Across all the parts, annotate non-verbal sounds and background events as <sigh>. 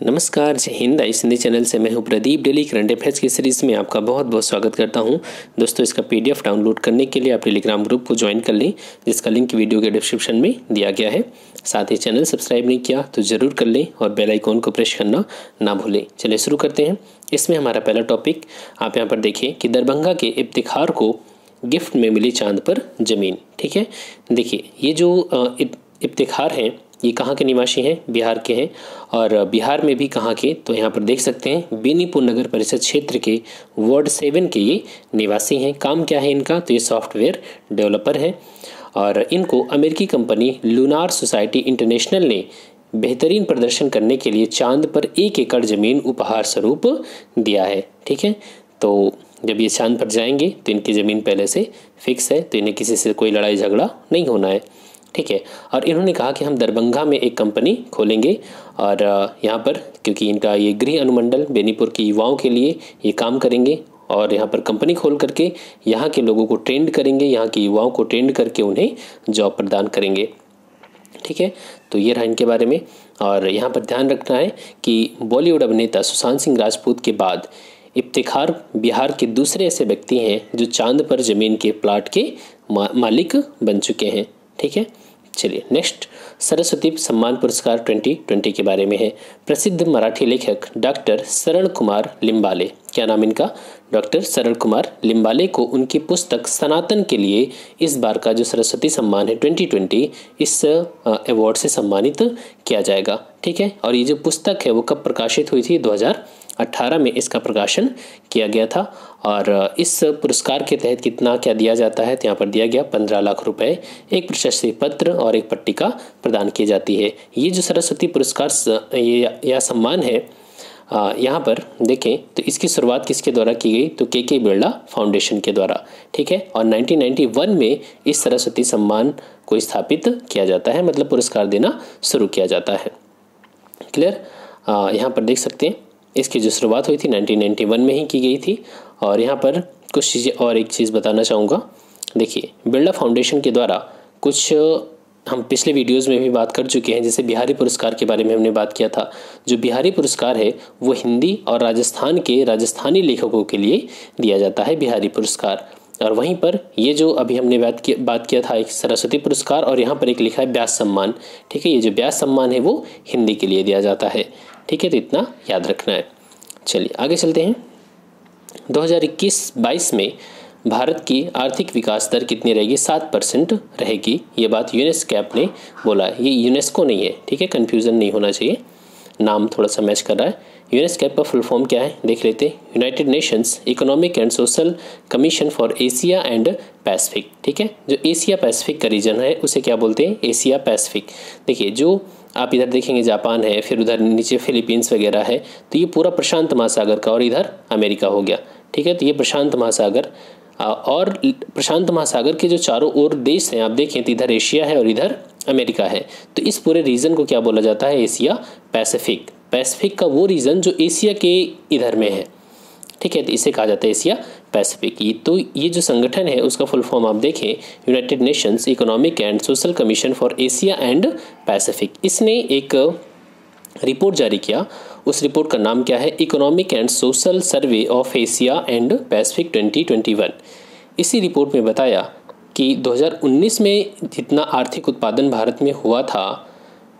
नमस्कार, जय हिंद। आई सिंधी चैनल से मैं हूँ प्रदीप डेली। करंट अफेयर्स की सीरीज़ में आपका बहुत बहुत स्वागत करता हूँ। दोस्तों, इसका पीडीएफ डाउनलोड करने के लिए आप टेलीग्राम ग्रुप को ज्वाइन कर लें, जिसका लिंक वीडियो के डिस्क्रिप्शन में दिया गया है। साथ ही चैनल सब्सक्राइब नहीं किया तो ज़रूर कर लें और बेल आइकॉन को प्रेस करना ना भूलें। चलिए शुरू करते हैं। इसमें हमारा पहला टॉपिक, आप यहाँ पर देखिए कि दरभंगा के इफ्तिखार को गिफ्ट में मिली चाँद पर ज़मीन, ठीक है? देखिए, ये जो इफ्तिखार हैं ये कहाँ के निवासी हैं? बिहार के हैं। और बिहार में भी कहाँ के? तो यहाँ पर देख सकते हैं, बेनीपुर नगर परिषद क्षेत्र के वार्ड सेवन के ये निवासी हैं। काम क्या है इनका? तो ये सॉफ्टवेयर डेवलपर हैं। और इनको अमेरिकी कंपनी लूनार सोसाइटी इंटरनेशनल ने बेहतरीन प्रदर्शन करने के लिए चाँद पर एक एकड़ ज़मीन उपहार स्वरूप दिया है। ठीक है? तो जब ये चाँद पर जाएँगे तो इनकी ज़मीन पहले से फिक्स है तो इन्हें किसी से कोई लड़ाई झगड़ा नहीं होना है। ठीक है। और इन्होंने कहा कि हम दरभंगा में एक कंपनी खोलेंगे और यहाँ पर, क्योंकि इनका ये गृह अनुमंडल बेनीपुर के युवाओं के लिए ये काम करेंगे और यहाँ पर कंपनी खोल करके यहाँ के लोगों को ट्रेंड करेंगे, यहाँ के युवाओं को ट्रेंड करके उन्हें जॉब प्रदान करेंगे। ठीक है? तो ये रहा इनके बारे में। और यहाँ पर ध्यान रखना है कि बॉलीवुड अभिनेता सुशांत सिंह राजपूत के बाद इफ्तिखार बिहार के दूसरे ऐसे व्यक्ति हैं जो चाँद पर ज़मीन के प्लाट के मालिक बन चुके हैं। ठीक है? चलिए नेक्स्ट सरस्वती सम्मान पुरस्कार 2020 के बारे में है। प्रसिद्ध मराठी लेखक डॉक्टर शरण कुमार लिम्बाले क्या नाम इनका? डॉक्टर शरण कुमार लिम्बाले को उनकी पुस्तक सनातन के लिए इस बार का जो सरस्वती सम्मान है 2020 इस अवार्ड से सम्मानित किया जाएगा। ठीक है? और ये जो पुस्तक है वो कब प्रकाशित हुई थी? 2018 में इसका प्रकाशन किया गया था। और इस पुरस्कार के तहत कितना क्या दिया जाता है? तो यहाँ पर दिया गया पंद्रह लाख रुपए, एक प्रशस्ति पत्र और एक पट्टिका प्रदान की जाती है। ये जो सरस्वती पुरस्कार ये सम्मान है यहाँ पर देखें तो इसकी शुरुआत किसके द्वारा की गई? तो के के बिरला फाउंडेशन के द्वारा, ठीक है? और 1991 में इस सरस्वती सम्मान को स्थापित किया जाता है मतलब पुरस्कार देना शुरू किया जाता है। क्लियर? यहाँ पर देख सकते हैं, इसकी जो शुरुआत हुई थी 1991 में ही की गई थी। और यहाँ पर कुछ चीज़ें और एक चीज़ बताना चाहूँगा। देखिए, बिरला फाउंडेशन के द्वारा कुछ हम पिछले वीडियोस में भी बात कर चुके हैं, जैसे बिहारी पुरस्कार के बारे में हमने बात किया था। जो बिहारी पुरस्कार है, वो हिंदी और राजस्थान के राजस्थानी लेखकों के लिए दिया जाता है बिहारी पुरस्कार। और वहीं पर ये जो अभी हमने बात किया बात किया था, एक सरस्वती पुरस्कार, और यहाँ पर एक लिखा है ब्यास सम्मान। ठीक है, ये जो ब्यास सम्मान है, वो हिंदी के लिए दिया जाता है। ठीक है तो इतना याद रखना है। चलिए, आगे चलते हैं। 2021-22 में भारत की आर्थिक विकास दर कितनी रहेगी? सात परसेंट रहेगी। ये बात यूनेस्कैप ने बोला है। ये यूनेस्को नहीं है, ठीक है? कन्फ्यूज़न नहीं होना चाहिए। नाम थोड़ा सा मैच कर रहा है। यूनेस्कैप का फुल फॉर्म क्या है? देख लेते हैं। United Nations Economic and Social Commission for Asia and Pacific, ठीक है? जो एशिया पैसिफिक का रीजन है, उसे क्या बोलते हैं? Asia Pacific. देखिए, जो आप इधर देखेंगे जापान है, फिर उधर नीचे फिलीपींस वगैरह है तो ये पूरा प्रशांत महासागर का और इधर अमेरिका हो गया, ठीक है? तो ये प्रशांत महासागर और प्रशांत महासागर के जो चारों ओर देश हैं, आप देखें तो इधर एशिया है और इधर अमेरिका है। तो इस पूरे रीजन को क्या बोला जाता है? Asia Pacific. पैसिफिक का वो रीजन जो एशिया के इधर में है। ठीक है तो इसे कहा जाता है एशिया पैसिफिक। ये तो ये जो संगठन है, उसका फुल फॉर्म आप देखें United Nations Economic and Social Commission for Asia and Pacific इसने एक रिपोर्ट जारी किया। उस रिपोर्ट का नाम क्या है? Economic and Social Survey of Asia and Pacific 2021 इसी रिपोर्ट में बताया कि 2019 में जितना आर्थिक उत्पादन भारत में हुआ था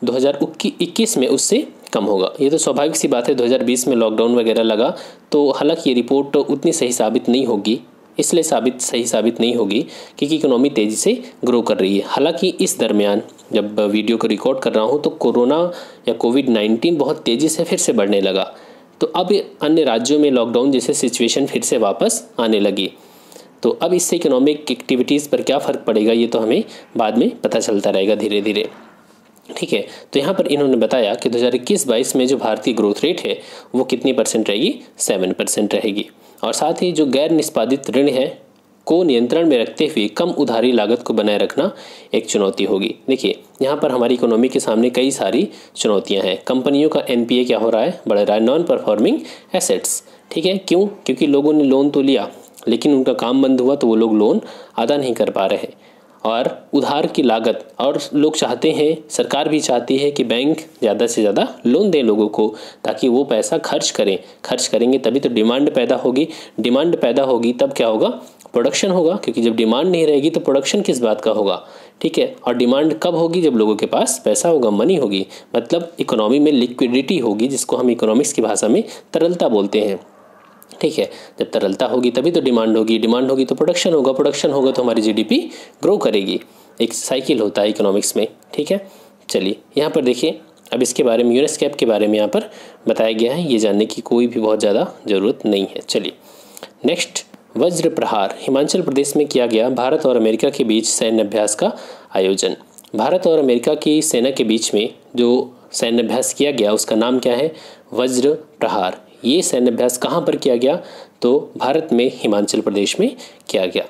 2021 में उससे कम होगा। ये तो स्वाभाविक सी बात है 2020 में लॉकडाउन वगैरह लगा तो हालाँकि ये रिपोर्ट उतनी सही साबित नहीं होगी। इसलिए साबित, सही साबित नहीं होगी क्योंकि इकोनॉमी तेज़ी से ग्रो कर रही है। हालाँकि इस दरमियान जब वीडियो को रिकॉर्ड कर रहा हूँ तो कोरोना या कोविड नाइन्टीन बहुत तेज़ी से फिर से बढ़ने लगा। तो अब अन्य राज्यों में लॉकडाउन जैसे सिचुएशन फिर से वापस आने लगी। तो अब इससे इकोनॉमिक एक्टिविटीज़ पर क्या फ़र्क पड़ेगा, ये तो हमें बाद में पता चलता रहेगा धीरे धीरे ठीक है तो यहाँ पर इन्होंने बताया कि 2021-22 में जो भारतीय ग्रोथ रेट है, वो कितनी परसेंट रहेगी? सेवन परसेंट रहेगी। और साथ ही जो गैर निष्पादित ऋण है, को नियंत्रण में रखते हुए कम उधारी लागत को बनाए रखना एक चुनौती होगी। देखिए, यहाँ पर हमारी इकोनॉमी के सामने कई सारी चुनौतियाँ हैं। कंपनियों का एनपीए क्या हो रहा है? बढ़ रहा है। नॉन परफॉर्मिंग एसेट्स ठीक है? क्यों? क्योंकि लोगों ने लोन तो लिया, लेकिन उनका काम बंद हुआ तो वो लोग लोन अदा नहीं कर पा रहे और उधार की लागत। और लोग चाहते हैं, सरकार भी चाहती है कि बैंक ज़्यादा से ज़्यादा लोन दें लोगों को, ताकि वो पैसा खर्च करें। खर्च करेंगे तभी तो डिमांड पैदा होगी। डिमांड पैदा होगी तब क्या होगा? प्रोडक्शन होगा, क्योंकि जब डिमांड नहीं रहेगी तो प्रोडक्शन किस बात का होगा? ठीक है, और डिमांड कब होगी? जब लोगों के पास पैसा होगा, मनी होगी। मतलब इकोनॉमी में लिक्विडिटी होगी, जिसको हम इकोनॉमिक्स की भाषा में तरलता बोलते हैं। ठीक है, जब तरलता होगी तभी तो डिमांड होगी डिमांड होगी तो प्रोडक्शन होगा प्रोडक्शन होगा तो हमारी जीडीपी ग्रो करेगी। एक साइकिल होता है इकोनॉमिक्स में, ठीक है? चलिए, यहाँ पर देखिए, अब इसके बारे में यूनेस कैप के बारे में यहाँ पर बताया गया है, ये जानने की कोई भी बहुत ज़्यादा ज़रूरत नहीं है। चलिए नेक्स्ट वज्र प्रहार, हिमाचल प्रदेश में किया गया भारत और अमेरिका के बीच सैन्य अभ्यास का आयोजन। भारत और अमेरिका की सेना के बीच में जो सैन्य अभ्यास किया गया, उसका नाम क्या है? वज्र प्रहार। ये सैन्य अभ्यास कहाँ पर किया गया? तो भारत में, हिमाचल प्रदेश में किया गया।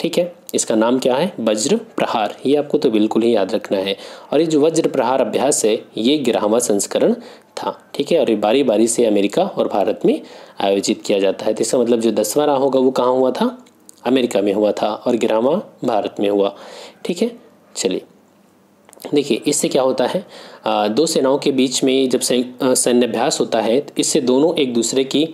ठीक है? इसका नाम क्या है? वज्र प्रहार। ये आपको तो बिल्कुल ही याद रखना है। और ये जो वज्र प्रहार अभ्यास है, ये ग्राहवा संस्करण था। ठीक है? और ये बारी बारी से अमेरिका और भारत में आयोजित किया जाता है। तो इसका मतलब जो दसवां राह होगा, वो कहाँ हुआ था? अमेरिका में हुआ था और ग्रामा भारत में हुआ। ठीक है? चलिए। देखिए, इससे क्या होता है दो सेनाओं के बीच में जब सैन्य अभ्यास होता है तो इससे दोनों एक दूसरे की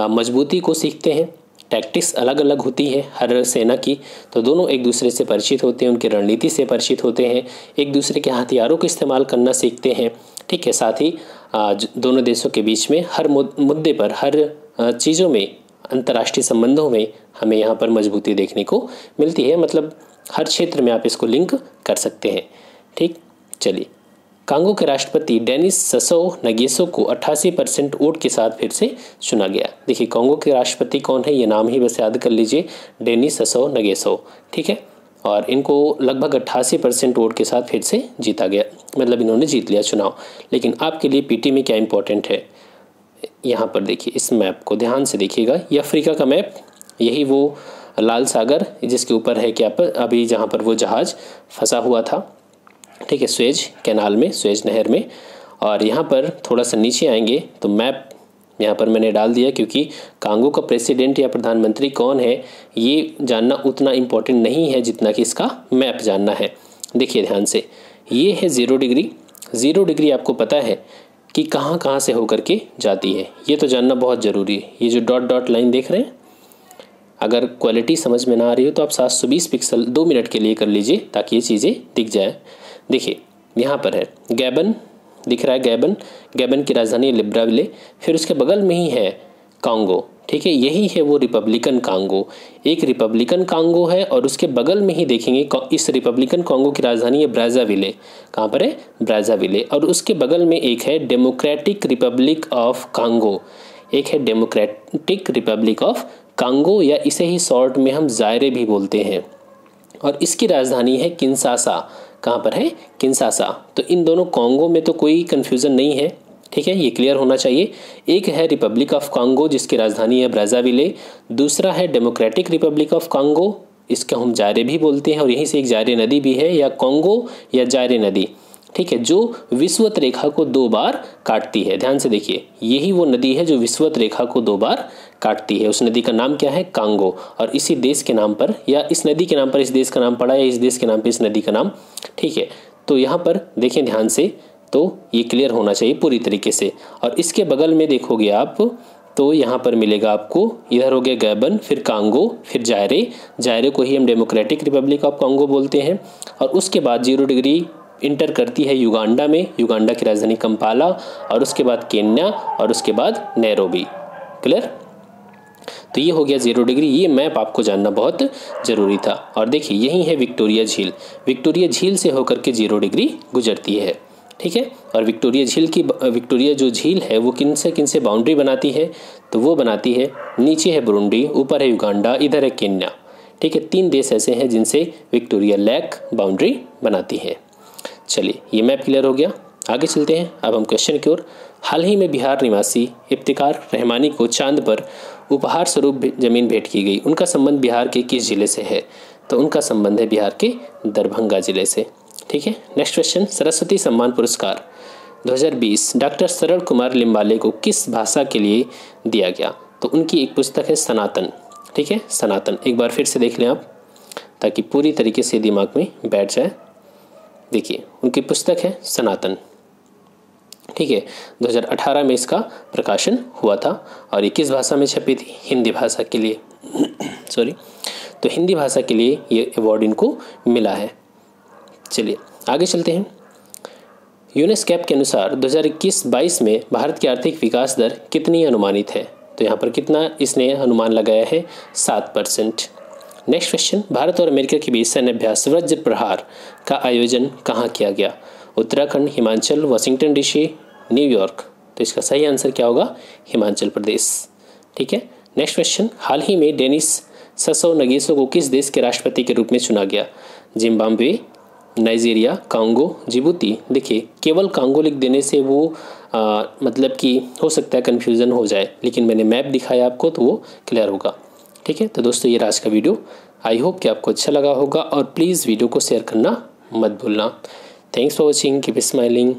मजबूती को सीखते हैं। टैक्टिक्स अलग अलग होती है हर सेना की तो दोनों एक दूसरे से परिचित होते हैं, उनकी रणनीति से परिचित होते हैं, एक दूसरे के हथियारों का इस्तेमाल करना सीखते हैं। ठीक है, साथ ही दोनों देशों के बीच में हर मुद्दे पर, हर चीज़ों में, अंतर्राष्ट्रीय संबंधों में हमें यहाँ पर मजबूती देखने को मिलती है। मतलब हर क्षेत्र में आप इसको लिंक कर सकते हैं। ठीक? चलिए। कांगो के राष्ट्रपति डेनिस ससो नगेसो को 88 परसेंट वोट के साथ फिर से चुना गया। देखिए, कांगो के राष्ट्रपति कौन है, ये नाम ही बस याद कर लीजिए, डेनिस ससो नगेसो। ठीक है? और इनको लगभग अट्ठासी परसेंट वोट के साथ फिर से जीता गया। मतलब इन्होंने जीत लिया चुनाव। लेकिन आपके लिए पीटी में क्या इंपॉर्टेंट है? यहाँ पर देखिए, इस मैप को ध्यान से देखिएगा। ये अफ्रीका का मैप, यही वो लाल सागर जिसके ऊपर है क्या पर अभी जहाँ पर वो जहाज़ फंसा हुआ था। ठीक है स्वेज कैनाल में स्वेज नहर में। और यहाँ पर थोड़ा सा नीचे आएँगे तो मैप यहाँ पर मैंने डाल दिया क्योंकि कांगो का प्रेसिडेंट या प्रधानमंत्री कौन है, ये जानना उतना इम्पोर्टेंट नहीं है जितना कि इसका मैप जानना है। देखिए ध्यान से, ये है ज़ीरो डिग्री ज़ीरो डिग्री आपको पता है कि कहाँ कहाँ से होकर के जाती है। ये तो जानना बहुत ज़रूरी है। ये जो डॉट डॉट लाइन देख रहे हैं, अगर क्वालिटी समझ में ना आ रही हो तो आप 720 पिक्सल दो मिनट के लिए कर लीजिए ताकि ये चीज़ें दिख जाए। देखिए, यहाँ पर है, गैबन, दिख रहा है गैबन गैबन की राजधानी लिब्राविले, फिर उसके बगल में ही है कांगो, ठीक है, यही है वो रिपब्लिकन कांगो, एक रिपब्लिकन कांगो है और उसके बगल में ही देखेंगे इस रिपब्लिकन कांगो की राजधानी है ब्राज़ाविले, कहाँ पर है? ब्राज़ाविले, और उसके बगल में एक है डेमोक्रेटिक रिपब्लिक ऑफ़ कांगो, एक है डेमोक्रेटिक रिपब्लिक ऑफ़ कांगो, या इसे ही शॉर्ट में हम जायरे भी बोलते हैं, और इसकी राजधानी है किन्सासा कहाँ पर है? किन्सासा। तो इन दोनों कांगो में तो कोई कन्फ्यूज़न नहीं है, ठीक है? ये क्लियर होना चाहिए। एक है रिपब्लिक ऑफ़ कांगो जिसकी राजधानी है ब्राज़ाविले दूसरा है डेमोक्रेटिक रिपब्लिक ऑफ़ कांगो इसका हम जारे भी बोलते हैं और यहीं से एक जारे नदी भी है, या कांगो या जारे नदी। ठीक है, जो विश्वत रेखा को दो बार काटती है। ध्यान से देखिए, यही वो नदी है जो विश्वत रेखा को दो बार काटती है। उस नदी का नाम क्या है? कांगो। और इसी देश के नाम पर, या इस नदी के नाम पर इस देश का नाम पड़ा, या इस देश के नाम पर इस नदी का नाम? ठीक है तो यहाँ पर देखें ध्यान से तो ये क्लियर होना चाहिए पूरी तरीके से। और इसके बगल में देखोगे आप तो यहाँ पर मिलेगा आपको, इधर हो गया गैबन, फिर कांगो, फिर जायरे। जायरे को ही हम डेमोक्रेटिक रिपब्लिक ऑफ़ कांगो बोलते हैं। और उसके बाद ज़ीरो डिग्री इंटर करती है युगांडा में। युगांडा की राजधानी कंपाला और उसके बाद केन्या, और उसके बाद नैरोबी। क्लियर? तो ये हो गया ज़ीरो डिग्री। ये मैप आपको जानना बहुत ज़रूरी था। और देखिए, यही है विक्टोरिया झील। विक्टोरिया झील से होकर के ज़ीरो डिग्री गुजरती है। ठीक है? और विक्टोरिया झील की विक्टोरिया जो झील है, वो किन से किन से बाउंड्री बनाती है? तो वो बनाती है, नीचे है बुरुंडी, ऊपर है युगांडा, इधर है केन्या। ठीक है? तीन देश ऐसे हैं जिनसे विक्टोरिया लैक बाउंड्री बनाती है। चलिए, ये मैप क्लियर हो गया। आगे चलते हैं। अब हम क्वेश्चन की ओर। हाल ही में बिहार निवासी इफ्तिकार रहमानी को चाँद पर उपहार स्वरूप ज़मीन भेंट की गई। उनका संबंध बिहार के किस ज़िले से है? तो उनका संबंध है बिहार के दरभंगा ज़िले से। ठीक है? नेक्स्ट क्वेश्चन सरस्वती सम्मान पुरस्कार 2020 डॉक्टर सरल कुमार लिम्बाले को किस भाषा के लिए दिया गया? तो उनकी एक पुस्तक है सनातन। ठीक है? सनातन। एक बार फिर से देख लें आप, ताकि पूरी तरीके से दिमाग में बैठ जाए। देखिए, उनकी पुस्तक है सनातन। ठीक है 2018 में इसका प्रकाशन हुआ था और ये किस भाषा में छपी थी? हिंदी भाषा के लिए। <clears throat> सॉरी तो हिंदी भाषा के लिए ये अवार्ड इनको मिला है। चलिए, आगे चलते हैं। यूनेस्कैप के अनुसार 2021-22 में भारत की आर्थिक विकास दर कितनी अनुमानित है? तो यहाँ पर कितना इसने अनुमान लगाया है? सात परसेंट। नेक्स्ट क्वेश्चन भारत और अमेरिका के बीच सैन्य अभ्यास वज्र प्रहार का आयोजन कहाँ किया गया? Uttarakhand Himachal Washington DC New York तो इसका सही आंसर क्या होगा? हिमाचल प्रदेश. ठीक है? नेक्स्ट क्वेश्चन हाल ही में डेनिस ससो नगीसो को किस देश के राष्ट्रपति के रूप में चुना गया? Zimbabwe Nigeria Congo Djibouti. देखिए केवल कांगो लिख देने से वो आ, मतलब कि हो सकता है कन्फ्यूज़न हो जाए लेकिन मैंने मैप दिखाया आपको तो वो क्लियर होगा। ठीक है? तो दोस्तों, ये आज का वीडियो। आई होप कि आपको अच्छा लगा होगा और प्लीज़ वीडियो को शेयर करना मत भूलना। Thanks for watching keep smiling